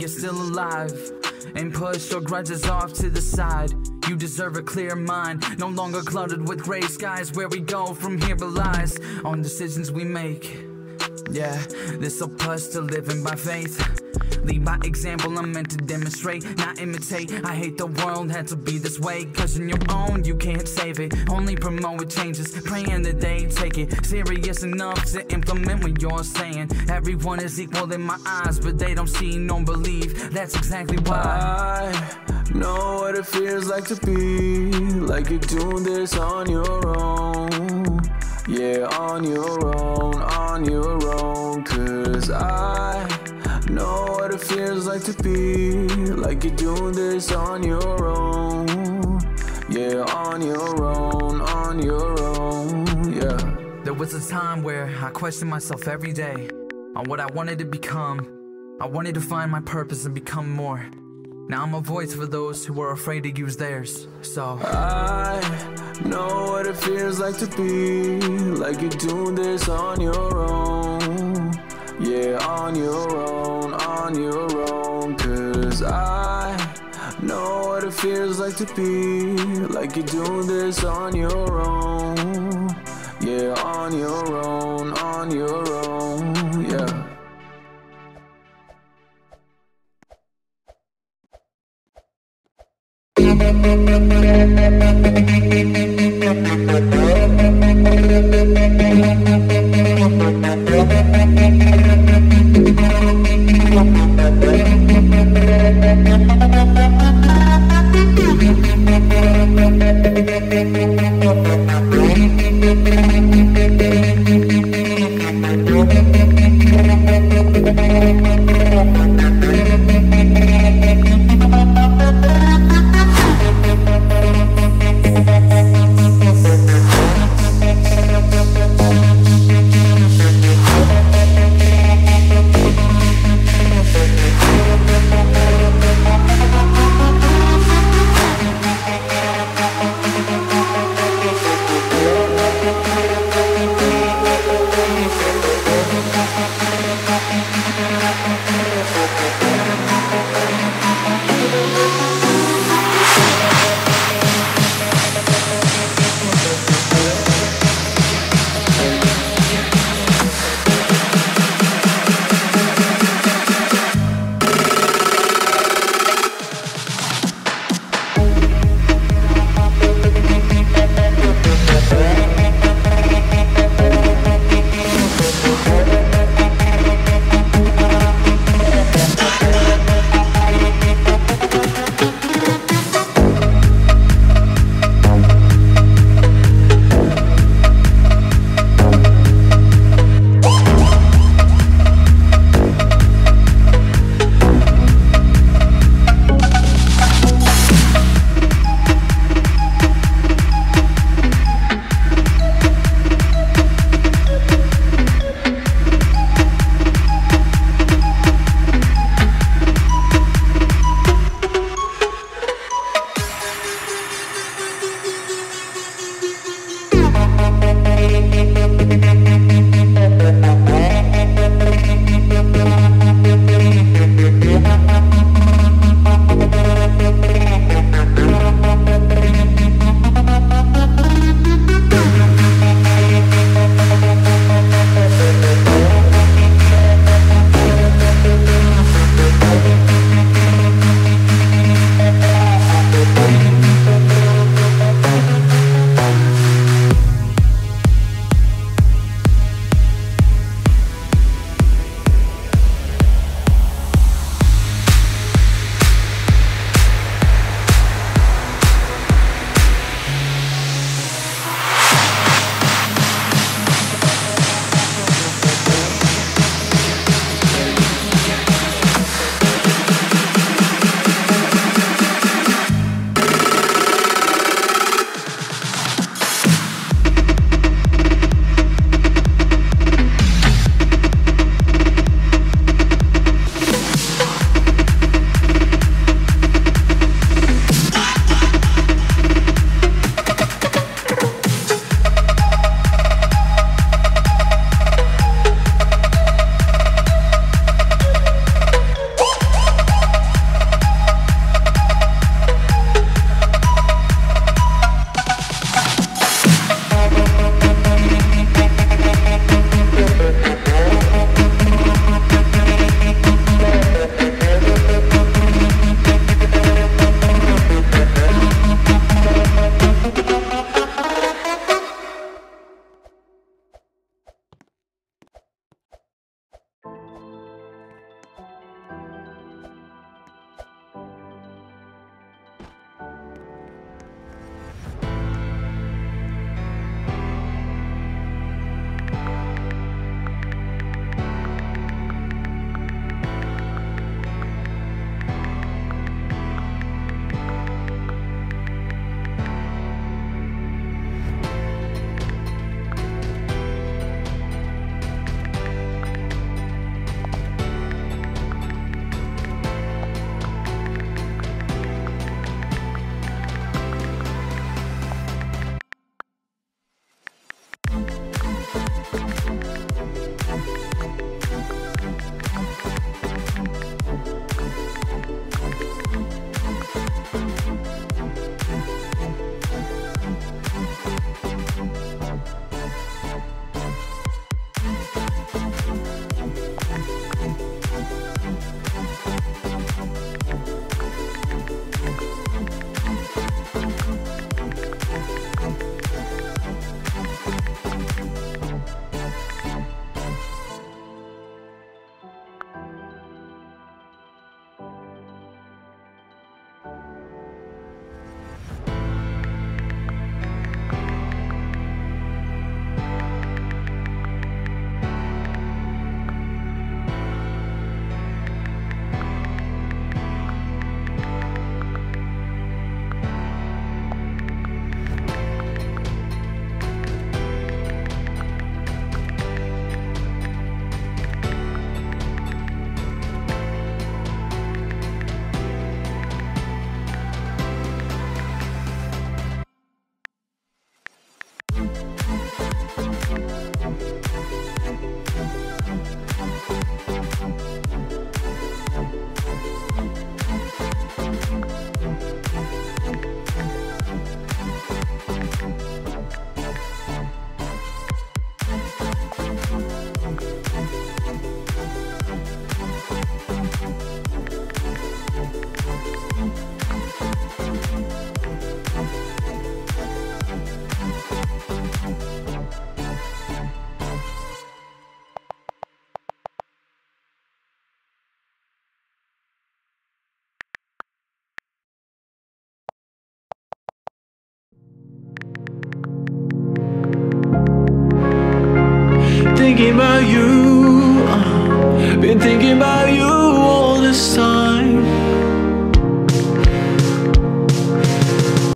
you're still alive and push your grudges off to the side. You deserve a clear mind, no longer cluttered with gray skies. Where we go from here relies on decisions we make. Yeah, this'll push to living by faith. Lead by example, I'm meant to demonstrate, not imitate. I hate the world had to be this way. Cause in your own, you can't save it. Only promote changes, praying that they take it serious enough to implement what you're saying. Everyone is equal in my eyes, but they don't see, don't believe. That's exactly why. I know what it feels like to be like you're doing this on your own. Yeah, on your own, on your own. Cause I know what it feels like to be like you're doing this on your own. Yeah, on your own, on your own. Yeah. There was a time where I questioned myself every day on what I wanted to become. I wanted to find my purpose and become more. Now I'm a voice for those who are afraid to use theirs. So I know what it feels like to be like you're doing this on your own. Yeah, on your own, on your own. Cause I know what it feels like to be like you're doing this on your own. Yeah, on your own, on your own.